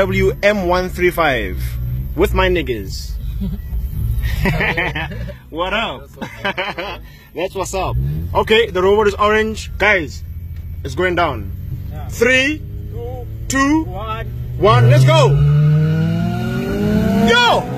WM135 with my niggas. what up? That's what's up. Okay, the robot is orange. Guys, it's going down. Three, two, one, let's go. Yo!